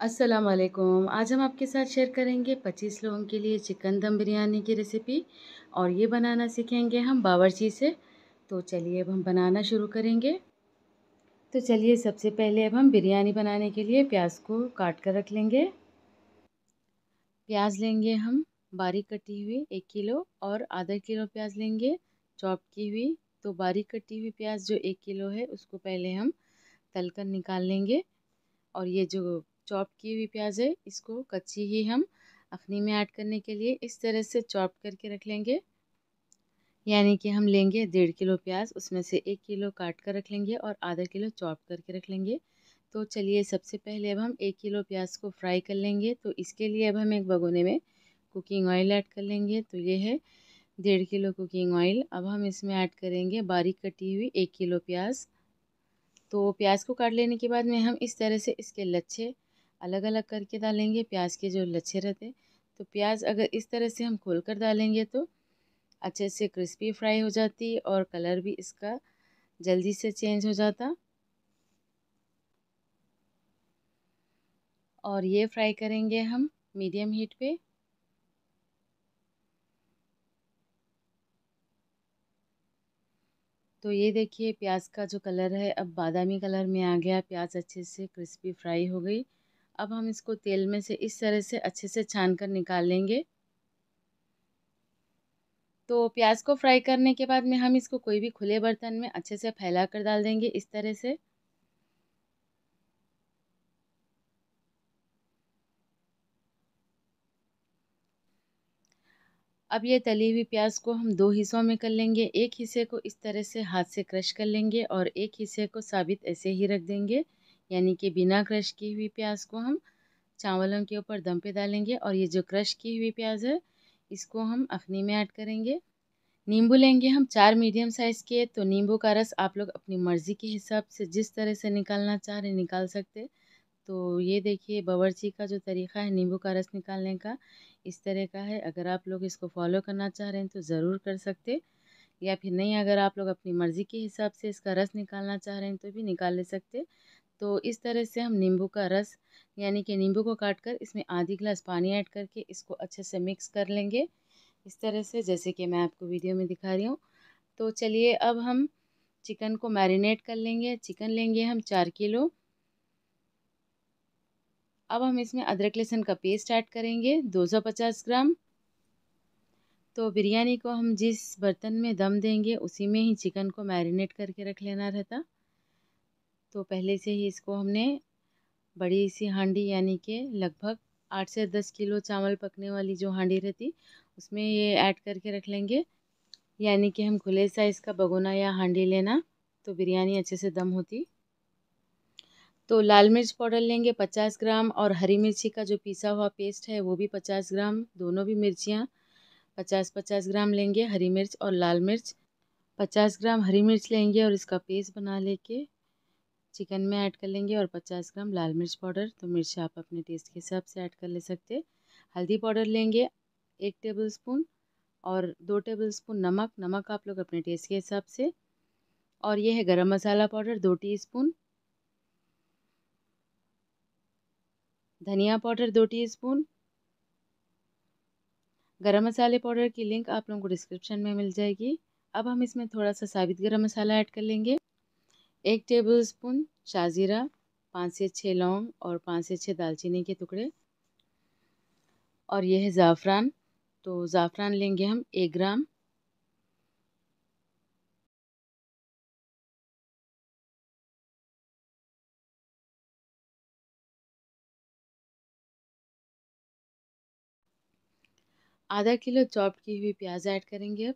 अस्सलाम वालेकुम। आज हम आपके साथ शेयर करेंगे 25 लोगों के लिए चिकन दम बिरयानी की रेसिपी और ये बनाना सीखेंगे हम बावर्ची से। तो चलिए अब हम बनाना शुरू करेंगे। तो चलिए सबसे पहले अब हम बिरयानी बनाने के लिए प्याज को काट कर रख लेंगे। प्याज लेंगे हम बारीक कटी हुई एक किलो और आधा किलो प्याज लेंगे चॉप की हुई। तो बारीक कटी हुई प्याज जो एक किलो है उसको पहले हम तल कर निकाल लेंगे और ये जो चॉप की हुई प्याज है इसको कच्ची ही हम अखनी में ऐड करने के लिए इस तरह से चॉप करके रख लेंगे। यानी कि हम लेंगे डेढ़ किलो प्याज, उसमें से एक किलो काट कर रख लेंगे और आधा किलो चॉप करके रख लेंगे। तो चलिए सबसे पहले अब हम एक किलो प्याज को फ्राई कर लेंगे। तो इसके लिए अब हम एक भगोने में कुकिंग ऑयल ऐड कर लेंगे। तो ये है डेढ़ किलो कुकिंग ऑयल। अब हम इसमें ऐड करेंगे बारीक कटी हुई एक किलो प्याज। तो प्याज को काट लेने के बाद में हम इस तरह से इसके लच्छे अलग अलग करके डालेंगे, प्याज के जो लच्छे रहते तो प्याज अगर इस तरह से हम खोल कर डालेंगे तो अच्छे से क्रिस्पी फ्राई हो जाती और कलर भी इसका जल्दी से चेंज हो जाता। और ये फ्राई करेंगे हम मीडियम हीट पे। तो ये देखिए प्याज का जो कलर है, अब बादामी कलर में आ गया, प्याज अच्छे से क्रिस्पी फ्राई हो गई। अब हम इसको तेल में से इस तरह से अच्छे से छान कर निकाल लेंगे। तो प्याज को फ्राई करने के बाद में हम इसको कोई भी खुले बर्तन में अच्छे से फैला कर डाल देंगे इस तरह से। अब ये तली हुई प्याज को हम दो हिस्सों में कर लेंगे। एक हिस्से को इस तरह से हाथ से क्रश कर लेंगे और एक हिस्से को साबित ऐसे ही रख देंगे। यानी कि बिना क्रश की हुई प्याज को हम चावलों के ऊपर दम पे डालेंगे और ये जो क्रश की हुई प्याज है, इसको हम अखनी में ऐड करेंगे। नींबू लेंगे हम चार मीडियम साइज़ के तो नींबू का रस आप लोग अपनी मर्ज़ी के हिसाब से जिस तरह से निकालना चाह रहे निकाल सकते तो ये देखिए, बावर्ची का जो तरीक़ा है नींबू का रस निकालने का, इस तरह का है। अगर आप लोग इसको फॉलो करना चाह रहे हैं तो ज़रूर कर सकते या फिर नहीं, अगर आप लोग अपनी मर्ज़ी के हिसाब से इसका रस निकालना चाह रहे हैं तो भी निकाल ले सकते तो इस तरह से हम नींबू का रस, यानी कि नींबू को काट कर इसमें आधी गिलास पानी ऐड करके इसको अच्छे से मिक्स कर लेंगे। इस तरह से, जैसे कि मैं आपको वीडियो में दिखा रही हूँ। तो चलिए, अब हम चिकन को मैरिनेट कर लेंगे। चिकन लेंगे हम चार किलो। अब हम इसमें अदरक लहसुन का पेस्ट ऐड करेंगे 250 ग्राम। तो बिरयानी को हम जिस बर्तन में दम देंगे, उसी में ही चिकन को मैरिनेट करके रख लेना रहता। तो पहले से ही इसको हमने बड़ी सी हांडी यानी कि लगभग आठ से दस किलो चावल पकने वाली जो हांडी रहती, उसमें ये ऐड करके रख लेंगे। यानी कि हम खुले साइज़ का बगोना या हांडी लेना तो बिरयानी अच्छे से दम होती। तो लाल मिर्च पाउडर लेंगे पचास ग्राम और हरी मिर्ची का जो पिसा हुआ पेस्ट है वो भी पचास ग्राम, दोनों भी मिर्चियाँ पचास पचास ग्राम लेंगे हरी मिर्च और लाल मिर्च। पचास ग्राम हरी मिर्च लेंगे और इसका पेस्ट बना लेके चिकन में ऐड कर लेंगे और पचास ग्राम लाल मिर्च पाउडर। तो मिर्च आप अपने टेस्ट के हिसाब से ऐड कर ले सकते हल्दी पाउडर लेंगे एक टेबल स्पून और दो टेबल स्पून नमक। नमक आप लोग अपने टेस्ट के हिसाब से। और ये है गरम मसाला पाउडर, दो टीस्पून। धनिया पाउडर, दो टीस्पून। गरम मसाले पाउडर की लिंक आप लोगों को डिस्क्रिप्शन में मिल जाएगी। अब हम इसमें थोड़ा सा साबित गरम मसाला ऐड कर लेंगे। एक टेबल स्पून शाजीरा पाँच से छः लौंग और पाँच से छः दालचीनी के टुकड़े। और यह है ज़ाफ़रान। तो ज़ाफ़रान लेंगे हम एक ग्राम। आधा किलो चॉप की हुई प्याज ऐड करेंगे अब।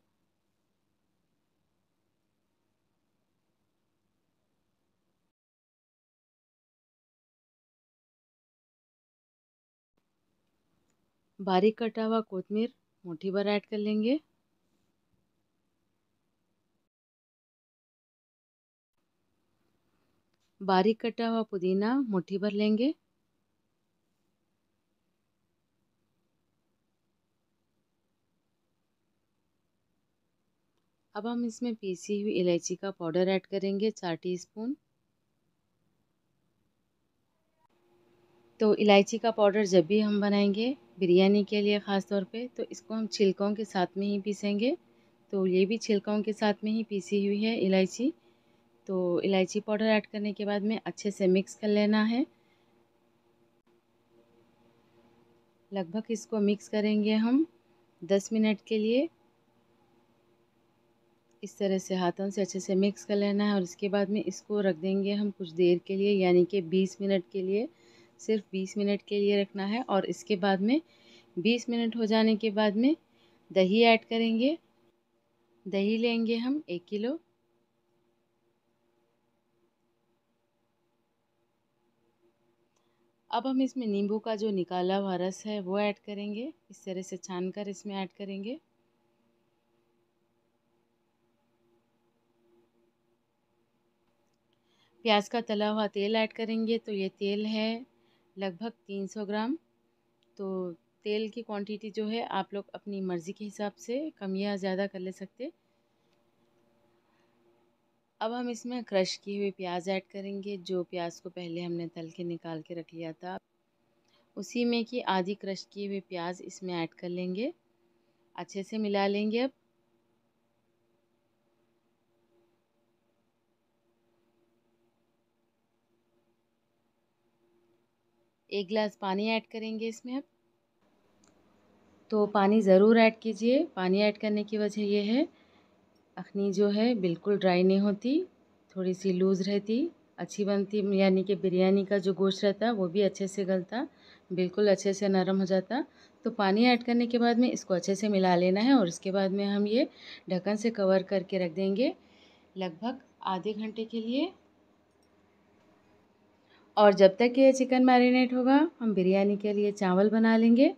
बारीक कटा हुआ कोतमीर मुट्ठी भर ऐड कर लेंगे। बारीक कटा हुआ पुदीना मुट्ठी भर लेंगे। अब हम इसमें पीसी हुई इलायची का पाउडर ऐड करेंगे, चार टीस्पून। तो इलायची का पाउडर जब भी हम बनाएँगे, बिरयानी के लिए ख़ास तौर पे तो इसको हम छिलकों के साथ में ही पीसेंगे। तो ये भी छिलकों के साथ में ही पीसी हुई है इलायची। तो इलायची पाउडर ऐड करने के बाद में अच्छे से मिक्स कर लेना है। लगभग इसको मिक्स करेंगे हम दस मिनट के लिए। इस तरह से हाथों से अच्छे से मिक्स कर लेना है और इसके बाद में इसको रख देंगे हम कुछ देर के लिए, यानी कि 20 मिनट के लिए। सिर्फ़ 20 मिनट के लिए रखना है और इसके बाद में 20 मिनट हो जाने के बाद में दही ऐड करेंगे। दही लेंगे हम एक किलो। अब हम इसमें नींबू का जो निकाला हुआ रस है वो ऐड करेंगे। इस तरह से छान कर इसमें ऐड करेंगे। प्याज का तला हुआ तेल ऐड करेंगे तो ये तेल है। लगभग 300 ग्राम। तो तेल की क्वांटिटी जो है, आप लोग अपनी मर्ज़ी के हिसाब से कम या ज़्यादा कर ले सकते। अब हम इसमें क्रश की हुई प्याज ऐड करेंगे, जो प्याज को पहले हमने तल के निकाल के रख लिया था। उसी में कि आधी क्रश की हुई प्याज इसमें ऐड कर लेंगे। अच्छे से मिला लेंगे अब। एक गिलास पानी ऐड करेंगे इसमें अब। तो पानी ज़रूर ऐड कीजिए। पानी ऐड करने की वजह यह है, अखनी जो है बिल्कुल ड्राई नहीं होती, थोड़ी सी लूज़ रहती, अच्छी बनती, यानी कि बिरयानी का जो गोश्त रहता वो भी अच्छे से गलता, बिल्कुल अच्छे से नरम हो जाता। तो पानी ऐड करने के बाद में इसको अच्छे से मिला लेना है और उसके बाद में हम ये ढक्कन से कवर करके रख देंगे, लगभग आधे घंटे के लिए। और जब तक ये चिकन मैरिनेट होगा, हम बिरयानी के लिए चावल बना लेंगे।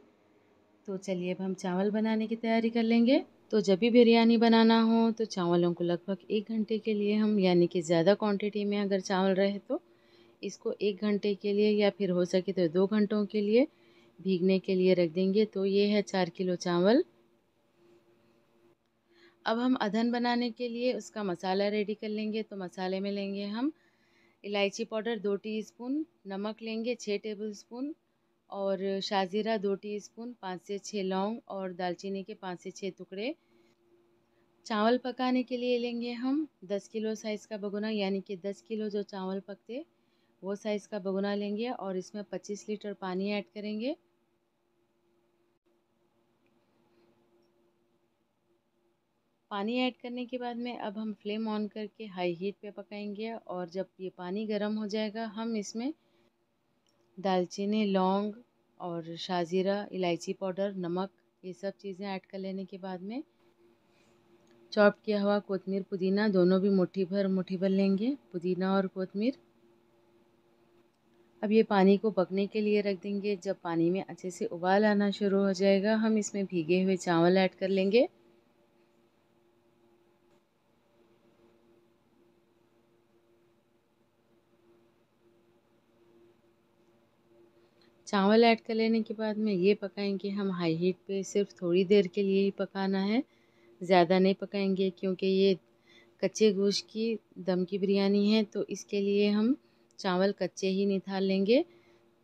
तो चलिए अब हम चावल बनाने की तैयारी कर लेंगे। तो जब भी बिरयानी बनाना हो तो चावलों को लगभग एक घंटे के लिए हम, यानी कि ज़्यादा क्वांटिटी में अगर चावल रहे तो इसको एक घंटे के लिए या फिर हो सके तो दो घंटों के लिए भीगने के लिए रख देंगे। तो ये है चार किलो चावल। अब हम अधन बनाने के लिए उसका मसाला रेडी कर लेंगे। तो मसाले में लेंगे हम इलायची पाउडर दो टीस्पून, नमक लेंगे छः टेबल स्पून और शाज़ीरा दो टीस्पून, पाँच से छः लौंग और दालचीनी के पाँच से छः टुकड़े। चावल पकाने के लिए लेंगे हम दस किलो साइज़ का बगुना यानी कि दस किलो जो चावल पकते, वो साइज़ का भगोना लेंगे और इसमें पच्चीस लीटर पानी ऐड करेंगे। पानी ऐड करने के बाद में अब हम फ्लेम ऑन करके हाई हीट पे पकाएँगे और जब ये पानी गर्म हो जाएगा, हम इसमें दालचीनी, लौंग और शाज़ीरा, इलायची पाउडर, नमक, ये सब चीज़ें ऐड कर लेने के बाद में चॉप किया हुआ कोतमीर पुदीना दोनों भी मुट्ठी भर मुट्ठी भर लेंगे, पुदीना और कोतमीर अब ये पानी को पकने के लिए रख देंगे। जब पानी में अच्छे से उबाल आना शुरू हो जाएगा, हम इसमें भीगे हुए चावल ऐड कर लेंगे। चावल ऐड कर लेने के बाद में ये पकाएँगे, हम हाई हीट पे सिर्फ़ थोड़ी देर के लिए ही पकाना है। ज़्यादा नहीं पकाएँगे क्योंकि ये कच्चे गोश्त की दम की बिरयानी है तो इसके लिए हम चावल कच्चे ही निथाल लेंगे।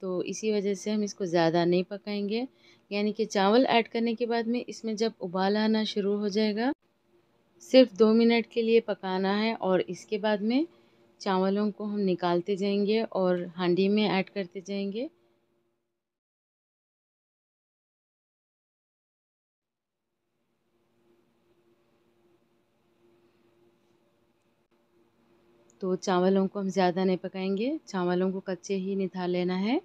तो इसी वजह से हम इसको ज़्यादा नहीं पकाएँगे। यानी कि चावल ऐड करने के बाद में इसमें जब उबाल आना शुरू हो जाएगा, सिर्फ़ दो मिनट के लिए पकाना है और इसके बाद में चावलों को हम निकालते जाएँगे और हांडी में ऐड करते जाएँगे। तो चावलों को हम ज़्यादा नहीं पकाएँगे। चावलों को कच्चे ही निथाल लेना है।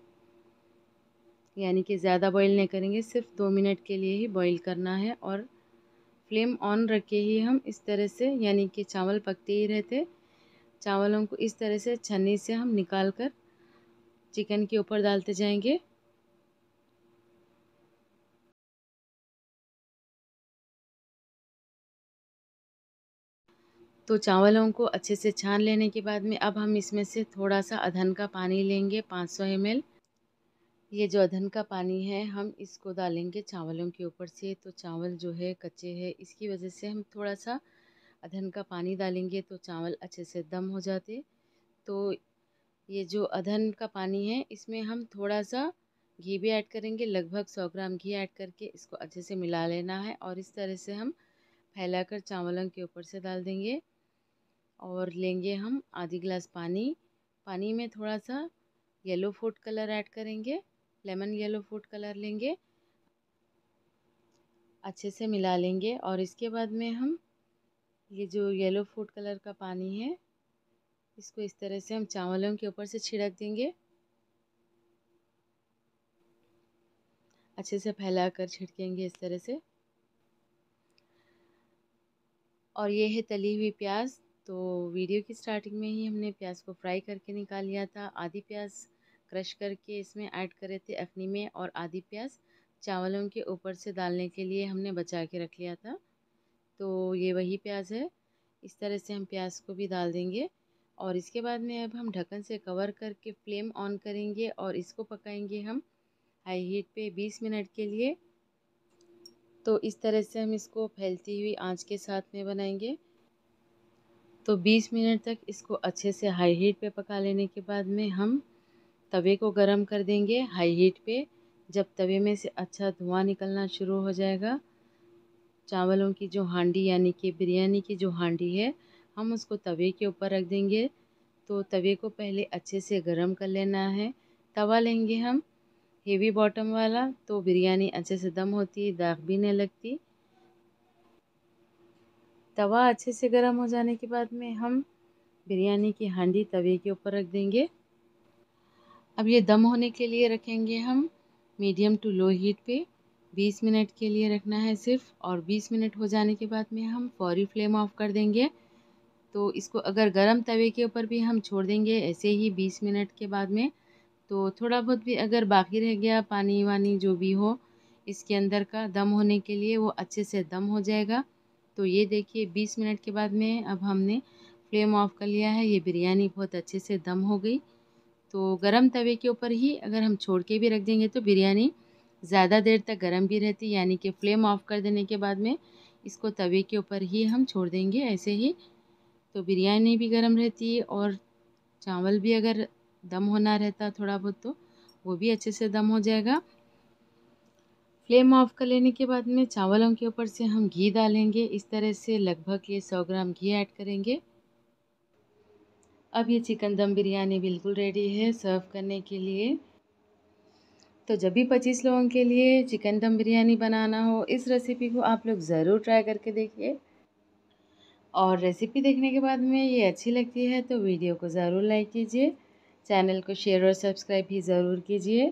यानी कि ज़्यादा बॉईल नहीं करेंगे, सिर्फ़ दो मिनट के लिए ही बॉईल करना है और फ्लेम ऑन रख के ही हम इस तरह से, यानी कि चावल पकते ही रहते। चावलों को इस तरह से छन्नी से हम निकाल कर चिकन के ऊपर डालते जाएँगे। तो चावलों को अच्छे से छान लेने के बाद में अब हम इसमें से थोड़ा सा अधन का पानी लेंगे 500 सौ ये जो अधन का पानी है, हम इसको डालेंगे चावलों के ऊपर से। तो चावल जो है, कच्चे है, इसकी वजह से हम थोड़ा सा अधन का पानी डालेंगे तो चावल अच्छे से दम हो जाते। तो ये जो अधन का पानी है, इसमें हम थोड़ा सा घी भी ऐड करेंगे, लगभग सौ ग्राम घी ऐड करके इसको अच्छे से मिला लेना है। और इस तरह से हम फैलाकर चावलों के ऊपर से डाल देंगे। और लेंगे हम आधी गिलास पानी। पानी में थोड़ा सा येलो फ़ूड कलर ऐड करेंगे लेमन येलो फ़ूड कलर लेंगे। अच्छे से मिला लेंगे और इसके बाद में हम ये जो येलो फ़ूड कलर का पानी है, इसको इस तरह से हम चावलों के ऊपर से छिड़क देंगे। अच्छे से फैला कर छिड़केंगे इस तरह से। और ये है तली हुई प्याज। तो वीडियो की स्टार्टिंग में ही हमने प्याज को फ्राई करके निकाल लिया था। आधी प्याज क्रश करके इसमें ऐड करे थे अखनी में और आधी प्याज चावलों के ऊपर से डालने के लिए हमने बचा के रख लिया था। तो ये वही प्याज है। इस तरह से हम प्याज को भी डाल देंगे और इसके बाद में अब हम ढक्कन से कवर करके फ्लेम ऑन करेंगे और इसको पकाएँगे हम हाई हीट पे 20 मिनट के लिए। तो इस तरह से हम इसको फैलती हुई आँच के साथ में बनाएँगे। तो 20 मिनट तक इसको अच्छे से हाई हीट पे पका लेने के बाद में हम तवे को गरम कर देंगे हाई हीट पे। जब तवे में से अच्छा धुआँ निकलना शुरू हो जाएगा, चावलों की जो हांडी यानी कि बिरयानी की जो हांडी है, हम उसको तवे के ऊपर रख देंगे। तो तवे को पहले अच्छे से गरम कर लेना है। तवा लेंगे हम हेवी बॉटम वाला तो बिरयानी अच्छे से दम होती, दाग भी नहीं लगती। तवा अच्छे से गर्म हो जाने के बाद में हम बिरयानी की हांडी तवे के ऊपर रख देंगे। अब ये दम होने के लिए रखेंगे हम मीडियम टू लो हीट पे। 20 मिनट के लिए रखना है सिर्फ़ और 20 मिनट हो जाने के बाद में हम फौरी फ्लेम ऑफ़ कर देंगे। तो इसको अगर गरम तवे के ऊपर भी हम छोड़ देंगे ऐसे ही 20 मिनट के बाद में तो थोड़ा बहुत भी अगर बाकी रह गया पानी वानी जो भी हो, इसके अंदर का दम होने के लिए वो अच्छे से दम हो जाएगा। तो ये देखिए 20 मिनट के बाद में अब हमने फ्लेम ऑफ़ कर लिया है। ये बिरयानी बहुत अच्छे से दम हो गई। तो गरम तवे के ऊपर ही अगर हम छोड़ के भी रख देंगे तो बिरयानी ज़्यादा देर तक गर्म भी रहती, यानी कि फ्लेम ऑफ़ कर देने के बाद में इसको तवे के ऊपर ही हम छोड़ देंगे ऐसे ही। तो बिरयानी भी गर्म रहती है और चावल भी अगर दम होना रहता थोड़ा बहुत तो वो भी अच्छे से दम हो जाएगा। फ्लेम ऑफ़ कर लेने के बाद में चावलों के ऊपर से हम घी डालेंगे। इस तरह से लगभग ये सौ ग्राम घी ऐड करेंगे। अब ये चिकन दम बिरयानी बिल्कुल रेडी है सर्व करने के लिए। तो जब भी पच्चीस लोगों के लिए चिकन दम बिरयानी बनाना हो, इस रेसिपी को आप लोग ज़रूर ट्राई करके देखिए। और रेसिपी देखने के बाद में ये अच्छी लगती है तो वीडियो को ज़रूर लाइक कीजिए। चैनल को शेयर और सब्सक्राइब भी ज़रूर कीजिए।